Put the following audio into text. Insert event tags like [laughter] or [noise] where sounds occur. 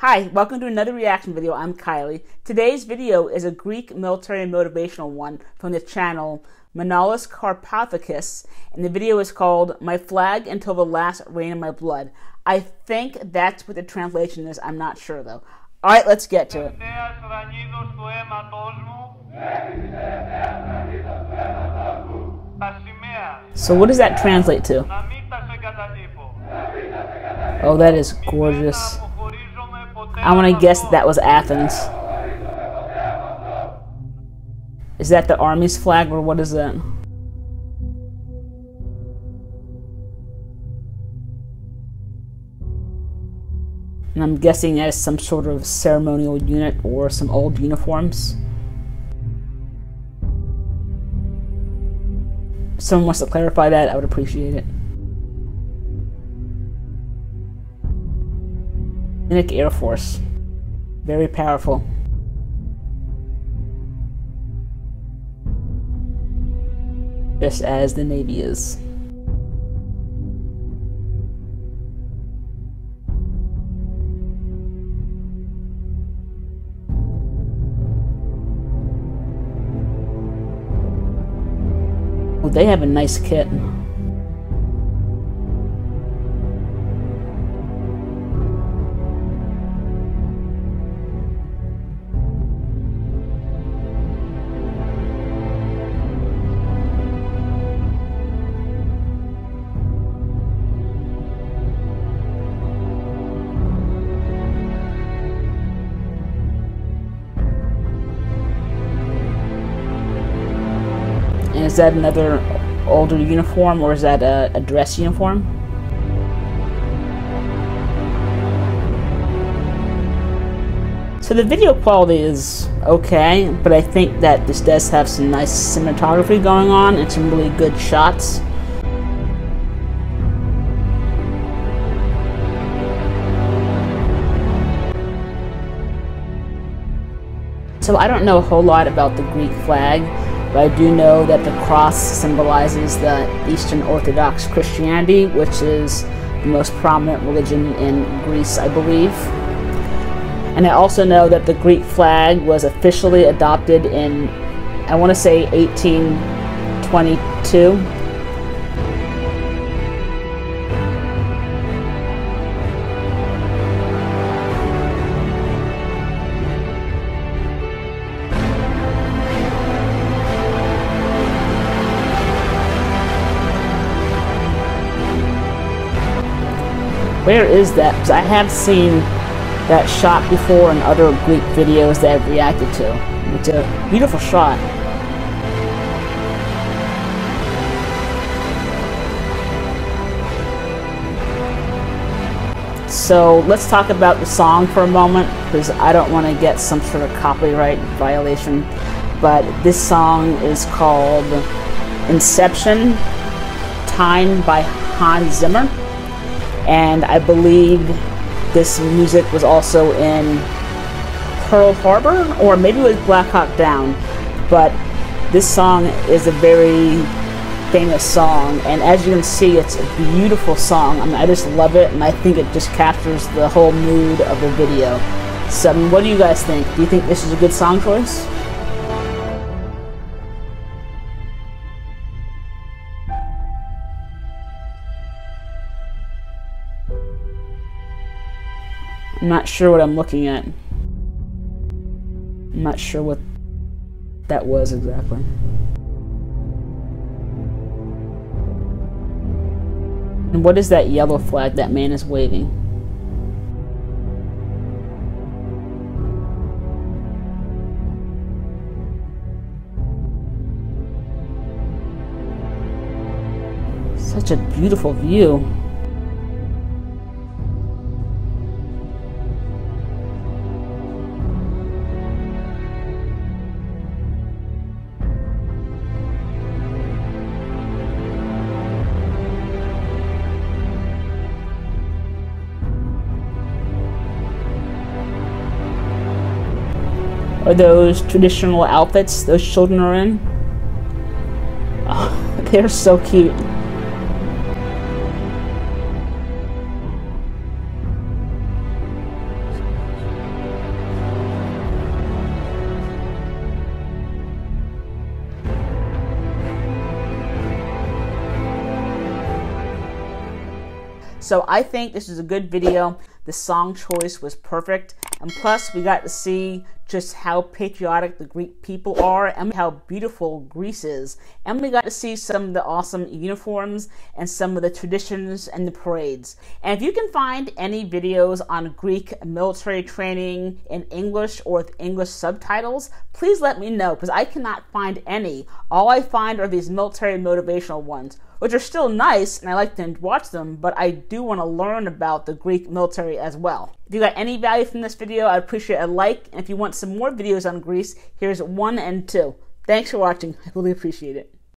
Hi, welcome to another reaction video. I'm Kylie. Today's video is a Greek military motivational one from the channel Manolis Karpathakis, and the video is called My Flag Until the Last Rain of My Blood. I think that's what the translation is. I'm not sure though. Alright, let's get to it. So what does that translate to? Oh, that is gorgeous. I want to guess that that was Athens. Is that the army's flag or what is that? And I'm guessing as some sort of ceremonial unit or some old uniforms. Someone wants to clarify that, I would appreciate it. Hellenic Air Force. Very powerful. Just as the Navy is. Well, they have a nice kit. And is that another older uniform or is that a, a dress uniform? So the video quality is okay, but I think that this does have some nice cinematography going on and some really good shots. So I don't know a whole lot about the Greek flag, but I do know that the cross symbolizes the Eastern Orthodox Christianity, which is the most prominent religion in Greece, I believe. And I also know that the Greek flag was officially adopted in, I want to say, 1822. Where is that? Because I have seen that shot before in other Greek videos that I've reacted to. It's a beautiful shot. So let's talk about the song for a moment because I don't want to get some sort of copyright violation. But this song is called Inception, Time by Hans Zimmer and I believe this music was also in Pearl Harbor, or maybe it was Black Hawk Down. But this song is a very famous song, and as you can see, it's a beautiful song. I mean, I just love it, and I think it just captures the whole mood of the video. So, I mean, what do you guys think? Do you think this is a good song choice? I'm not sure what I'm looking at. I'm not sure what that was exactly. And what is that yellow flag that man is waving? Such a beautiful view. are those traditional outfits those children are in. Oh, [laughs] they're so cute. So I think this is a good video. The song choice was perfect. And plus, we got to see just how patriotic the Greek people are and how beautiful Greece is. And we got to see some of the awesome uniforms and some of the traditions and the parades. And if you can find any videos on Greek military training in English or with English subtitles, please let me know because I cannot find any. All I find are these military motivational ones which are still nice and I like to watch them, but I do want to learn about the Greek military as well. If you got any value from this video, I'd appreciate a like, and if you want some more videos on Greece, here's one and two. Thanks for watching. I really appreciate it.